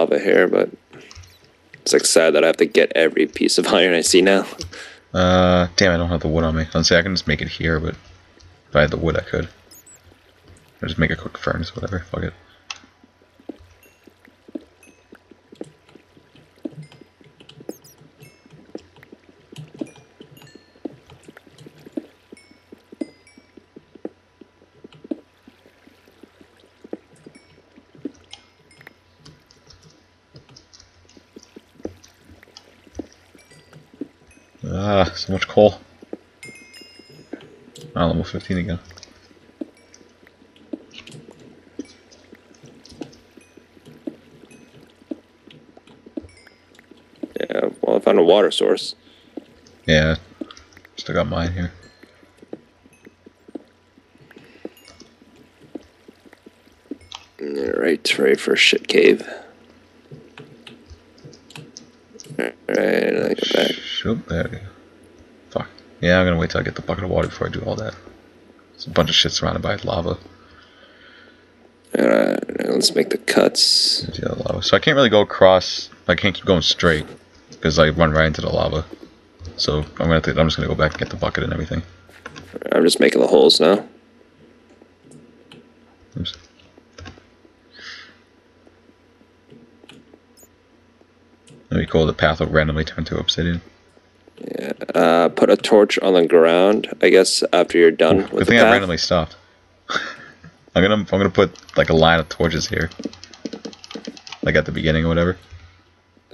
lava here, but it's like sad that I have to get every piece of iron I see now. Uh, damn, I don't have the wood on me. Say I can just make it here, but if I had the wood, I could. Just make a quick furnace, whatever. Fuck it. Ah, so much coal. Ah, level 15 again. Yeah, well, I found a water source. Yeah, still got mine here. Alright, ready for a shit cave. Alright, I go back. Shoot, there we go. Fuck. Yeah, I'm gonna wait till I get the bucket of water before I do all that. It's a bunch of shit surrounded by lava. Alright, let's make the cuts. Yeah, lava. So I can't really go across. I can't keep going straight because I run right into the lava. So I'm gonna. To, I'm just gonna go back and get the bucket and everything. I'm just making the holes now. Oops. That'd be cool. The path will randomly turn to obsidian. Uh, put a torch on the ground, I guess, after you're done with the thing I randomly stopped. I'm gonna. I'm gonna put like a line of torches here, like at the beginning or whatever.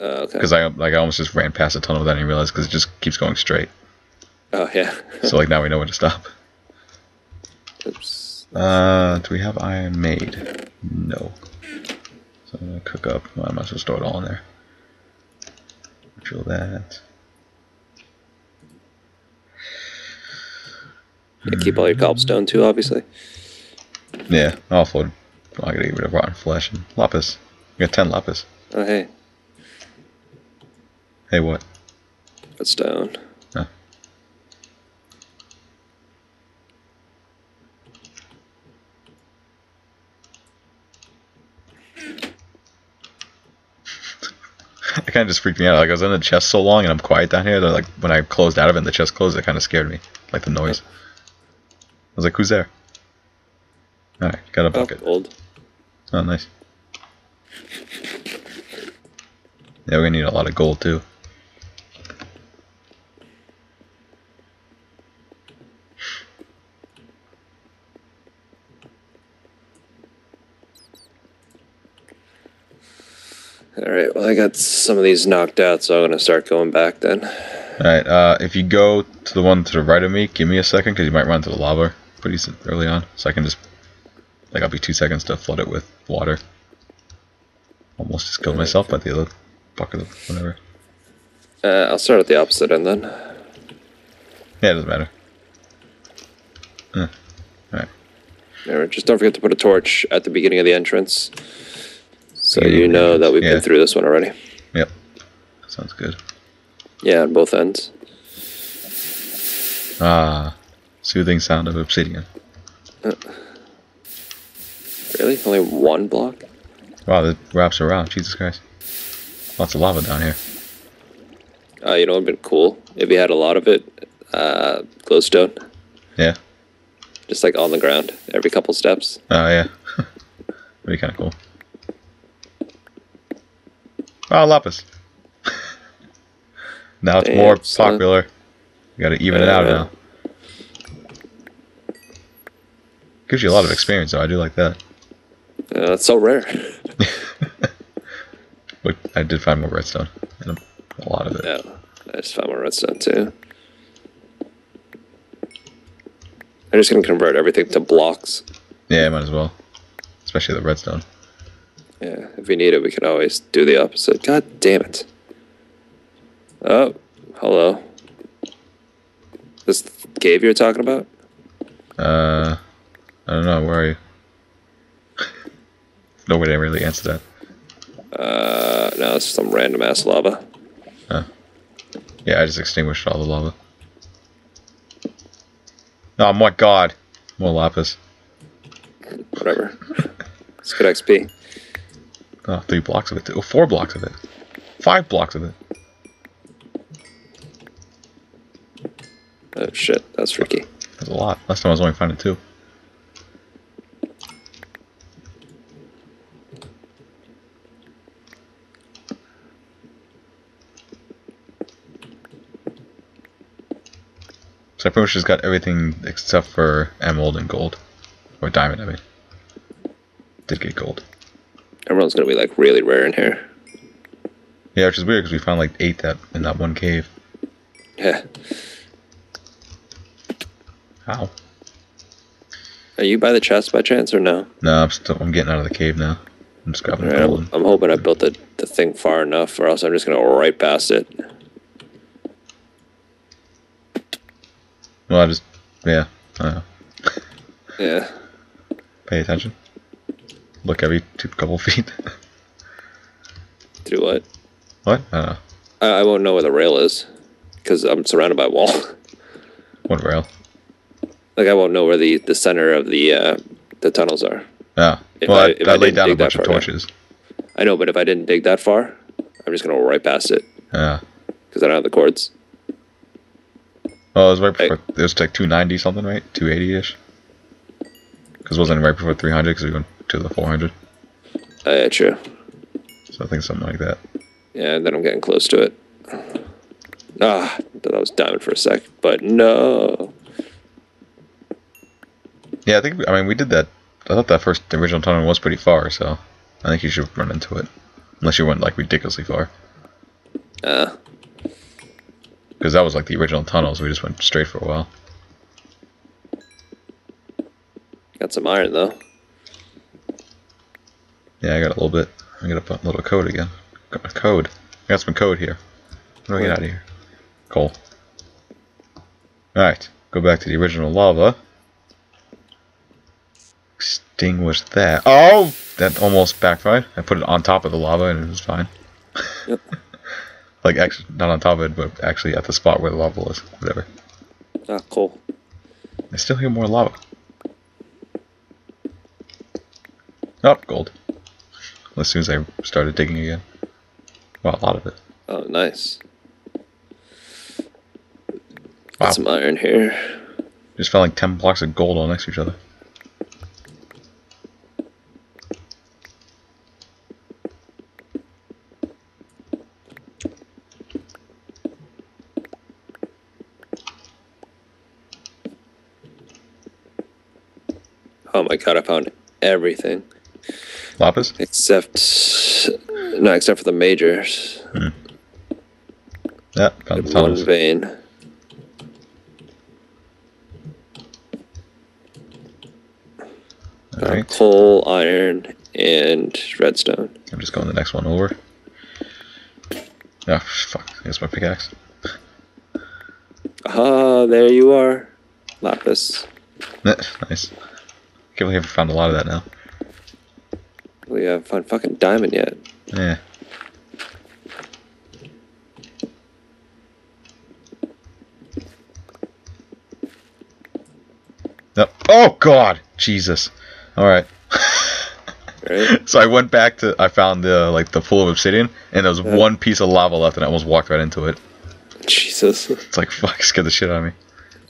Uh, okay. Because I like I almost just ran past the tunnel without even realize because it just keeps going straight. Oh, yeah. So like now we know when to stop. Oops. Uh, do we have iron made? No. So I'm gonna cook up. Well, I might as well store it all in there. Drill that. Yeah, keep all your mm-hmm. cobblestone too, obviously. Yeah, I'll. I gotta get rid of rotten flesh and lapis. I got ten lapis. Oh, hey. Hey, what? Put stone. Huh. It kind of just freaked me out. Like I was in the chest so long and I'm quiet down here that like when I closed out of it and the chest closed, it kind of scared me. Like the noise. I was like, "Who's there?" All right, got a Oh, bucket. gold. Oh, nice. Yeah, we're gonna need a lot of gold too. Alright, well, I got some of these knocked out, so I'm to start going back then. Alright, uh, if you go to the one to the right of me, give me a second, because you might run into the lava pretty early on. So I can just, like, I'll be two seconds to flood it with water. Almost just killed myself by the other bucket of whatever. Uh, I'll start at the opposite end then. Yeah, it doesn't matter. Uh, Alright. Just don't forget to put a torch at the beginning of the entrance. So Beginning you know that we've yeah. been through this one already. Yep. Sounds good. Yeah, on both ends. Ah, soothing sound of obsidian. Really? Only one block? Wow, that wraps around. Jesus Christ. Lots of lava down here. Uh, you know what would have been cool? If you had a lot of it, uh, glowstone. Yeah. Just like on the ground, every couple steps. Oh, yeah. That'd be kind of cool. Oh, lapis. now it's Damn, more son. popular. You gotta even it out Yeah. now. Gives you a lot of experience, though. I do like that. Uh, that's so rare. But I did find more redstone. And a, lot of it. yeah, I just found my redstone too. I'm just gonna convert everything to blocks. Yeah, might as well. Especially the redstone. Yeah, if we need it, we can always do the opposite. God damn it. Oh, hello. This cave you're talking about? Uh, I don't know. Where are you? no way to really answered that. Uh, no, it's some random ass lava. Yeah, I just extinguished all the lava. Oh my god. More lapis. Whatever. It's good XP. Oh, three blocks of it. Oh, four blocks of it. Five blocks of it. Oh shit, that's freaky. That's a lot. Last time I was only finding two. So I pretty much just got everything except for emerald and gold. Or diamond, I mean. Did get gold. Emerald's gonna be like really rare in here. Yeah, which is weird because we found like eight that in that one cave. Yeah. How? Are you by the chest by chance or no? No, I'm still I'm getting out of the cave now. I'm just grabbing gold. I'm, I'm hoping I built the, the thing far enough, or else I'm just gonna go right past it. Well, I just yeah. I don't know. Yeah. Pay attention. Look every two couple feet. Do what? what? I don't know. I, I won't know where the rail is, because I'm surrounded by a wall. What rail? like I won't know where the, the center of the uh, the tunnels are. Yeah. If well, I- I, if I, laid down a bunch of far down. torches. I know, but if I didn't dig that far, I'm just gonna go right past it Yeah. because I don't have the coords. Well, it was right before. It was like 290 something, right? 280 ish. Because it wasn't right before 300 because we went to the 400. Uh, yeah, true. So I think something like that. Yeah, then I'm getting close to it. Ah, thought I was diamond for a sec, but no. Yeah, I think. I mean, we did that. I thought that first the original tunnel was pretty far, so I think you should run into it, unless you went like ridiculously far. Uh, Because that was like the original tunnels. We just went straight for a while. got some iron though. Yeah, I got a little bit. I got to put a little code again. Got my code. I got some code here. How do I get out of here? Coal. Alright, go back to the original lava. Extinguish that. Oh! That almost backfired. I put it on top of the lava and it was fine. Yep. like, actually, not on top of it, but actually at the spot where the lava was. Whatever. Ah, cool. I still hear more lava. Oh, gold. As soon as I started digging again. Well, a lot of it. Oh, nice. Wow. Got some iron here. Just found like 10 blocks of gold all next to each other. Oh my god, I found everything Lapis? except no, except for the majors. Hmm. Yeah, found the In one vein. Got Alright, uh, Coal, iron, and redstone. I'm just going the next one over. Oh, fuck. Here's my pickaxe. Ah, there you are. Lapis. Nice. Can't believe I found a lot of that now. We haven't found fucking diamond yet. Yeah. Yep. Oh god! Jesus. Alright. Right? So I went back to I found the like the pool of obsidian and there was one piece of lava left and I almost walked right into it. Jesus. It's like fuck scared the shit out of me.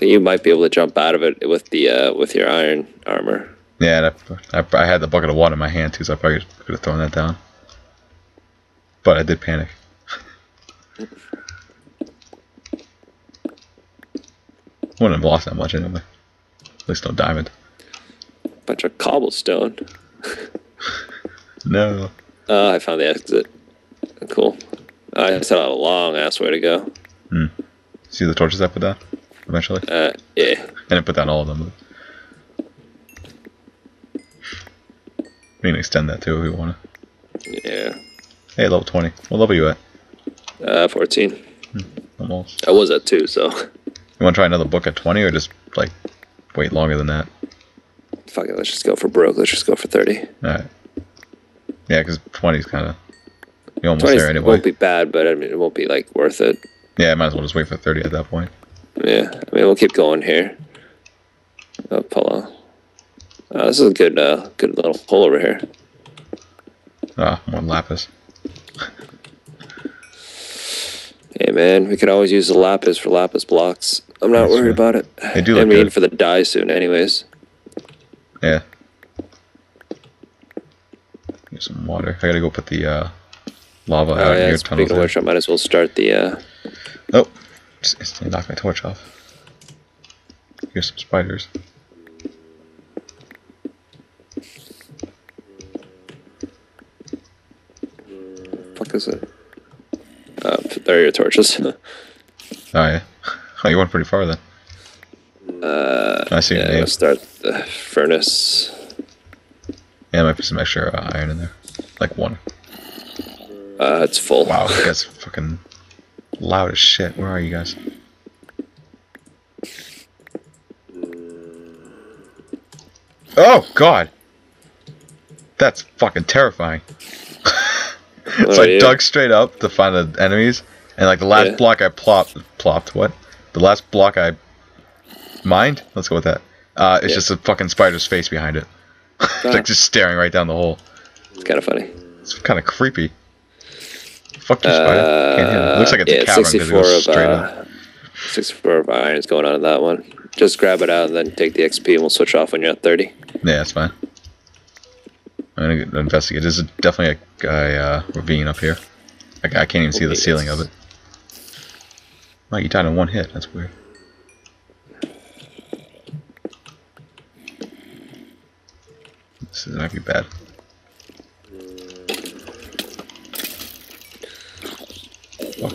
You might be able to jump out of it with the uh, with your iron armor. Yeah, I, I, I had the bucket of water in my hand too, so I probably could have thrown that down. But I did panic. Wouldn't have lost that much anyway. At least no diamond. Bunch of cobblestone. No. Uh, I found the exit. Cool. I set out a long ass way to go. See the torches I put down? Eventually. Uh, yeah. I didn't put down all of them, but we can extend that too if we want to. Yeah. Hey, level 20. What level you at? Uh, 14. Almost. I was at 2, so. You want to try another book at 20 or just, like, wait longer than that? Fuck it, let's just go for broke. Let's just go for 30. Alright. Yeah, because 20 is kind of. You're almost 20 there anyway. won't be bad, but I mean, it won't be, like, worth it. Yeah, I might as well just wait for 30 at that point. Yeah. I mean, we'll keep going here. Oh, pull on. Uh, this is a good, uh, good little hole over here. Ah, one lapis. Hey man, we could always use the lapis for lapis blocks. I'm not That's worried true. about it. They do and we need for the dye soon, anyways. Yeah. Get some water. I gotta go put the uh, lava Oh out yeah, near speaking of which, I might as well start the. uh Oh, just instantly knocked my torch off. Here's some spiders. Fuck is it? Uh, there are your torches. Oh yeah. Oh, you went pretty far then. uh, I see yeah, your I'm name. gonna start the furnace. Yeah, there might be some extra uh, iron in there. Like one. Uh, it's full. Wow, it gets fucking loud as shit. Where are you guys? Oh god! That's fucking terrifying. So I you? dug straight up to find the enemies, and like the last Yeah. block I plopped, plopped what? The last block I mined. Let's go with that. Uh, it's Yeah. just a fucking spider's face behind it, like just staring right down the hole. It's kind of funny. It's kind of creepy. Fuck you, spider. Can't hit it. Looks like it's Uh, yeah, a cavern because it 64 goes of straight uh, up. 64 of iron is going on in that one. Just grab it out and then take the XP, and we'll switch off when you're at 30. Yeah, that's fine. I'm gonna investigate. There's a, definitely a guy uh, ravine up here. Like, I can't even see the ceiling of it. Wow, you died in one hit. That's weird. This is might be bad.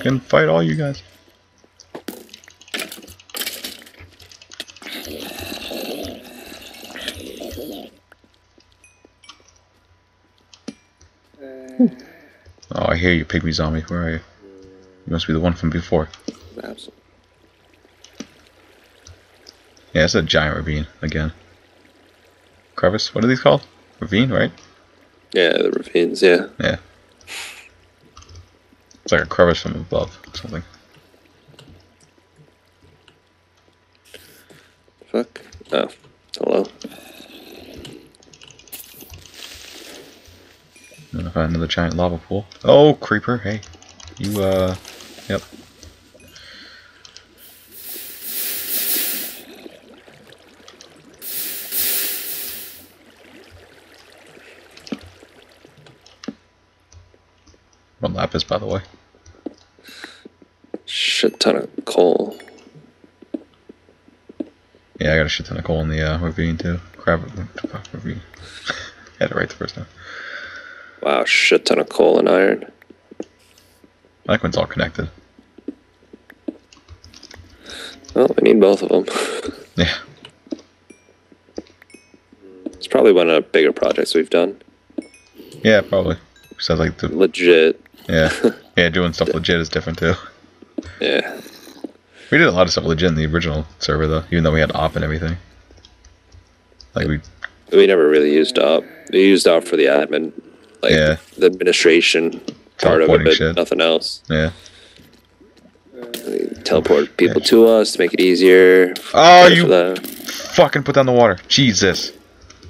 Fucking fight all you guys. Uh, oh, I hear you, pygmy zombie. Where are you? You must be the one from before. Absolutely. Yeah, it's a giant ravine again. Crevice? What are these called? Ravine, right? Yeah, the ravines, yeah. Yeah. It's like a crevice from above or something. Fuck. Oh, hello. I'm gonna find another giant lava pool. Oh, creeper! Hey, you uh, yep. Lapis, by the way. Shit ton of coal. Yeah, I got a shit ton of coal in the uh, ravine too. Crab fuck, ravine. Had it right the first time. Wow, shit ton of coal and iron. That one's all connected. Well, we need both of them. Yeah. it's probably one of the bigger projects we've done. Yeah, probably. So like the Legit. Yeah yeah doing stuff legit is different too. Yeah. We did a lot of stuff legit in the original server though, even though we had op and everything. Like we We never really used op. We used op for the admin, like Yeah. the administration part of it, but shit. nothing else. yeah. We teleport people to us to make it easier. Oh, you-. Fucking put down the water. Jesus.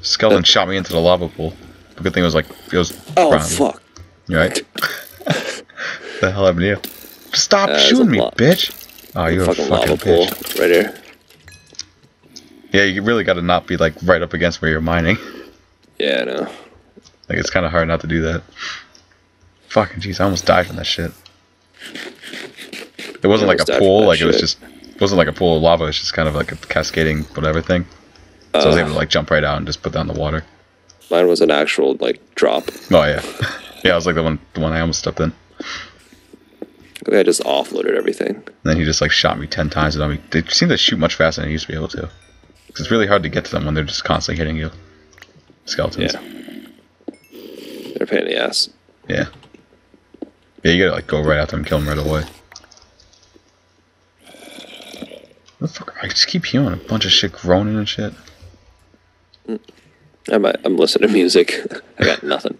Skeleton shot me into the lava pool. The good thing was like it was Oh fuck! You right? the hell happened to you? Stop Uh, shooting me, bitch! Oh, you're a fucking lava pool bitch. right here. Yeah, you really got to not be like right up against where you're mining. Yeah, I know. Like it's kind of hard not to do that. Fucking jeez, I almost died from that shit. It wasn't like a pool, like it was just it wasn't like a pool of lava. It's just kind of like a cascading whatever thing. So I was Uh, able to like jump right out and just put down the water. Mine was an actual like drop. Oh yeah, yeah. I was like the one, the one I almost stepped in. I think I just offloaded everything. And then he just like shot me ten times, and I mean, they seem to shoot much faster than they used to be able to. 'Cause it's really hard to get to them when they're just constantly hitting you. Skeletons. Yeah. They're a pain in the ass. Yeah. Yeah, you gotta like go right after them, kill them right away. What the fuck? I just keep hearing a bunch of shit groaning and shit. Mm. I'm, I'm listening to music. I got nothing.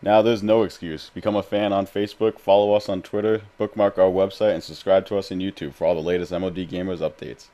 Now there's no excuse. Become a fan on Facebook, follow us on Twitter, bookmark our website, and subscribe to us on YouTube for all the latest MOD Gamers updates.